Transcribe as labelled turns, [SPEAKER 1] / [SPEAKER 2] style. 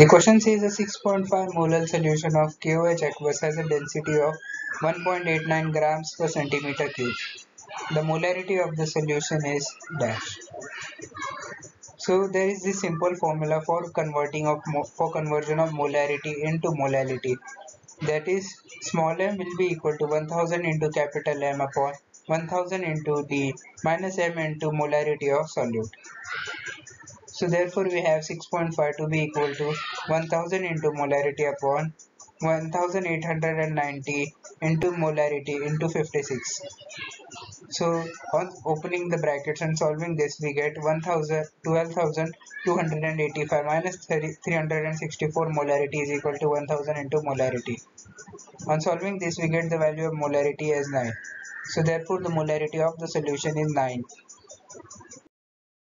[SPEAKER 1] The question says a 6.5 molar solution of KOH aqueous has a density of 1.89 grams per centimeter cube. The molarity of the solution is dash. So there is this simple formula for converting of for conversion of molarity into molality. That is small m will be equal to 1000 into capital M upon 1000 into D minus m into molarity of solute. So therefore we have 6.5 to be equal to 1000 into molarity upon 1890 into molarity into 56. So on opening the brackets and solving this we get 1000 12285 minus 364 molarity is equal to 1000 into molarity. On solving this we get the value of molarity as 9. So therefore the molarity of the solution is 9.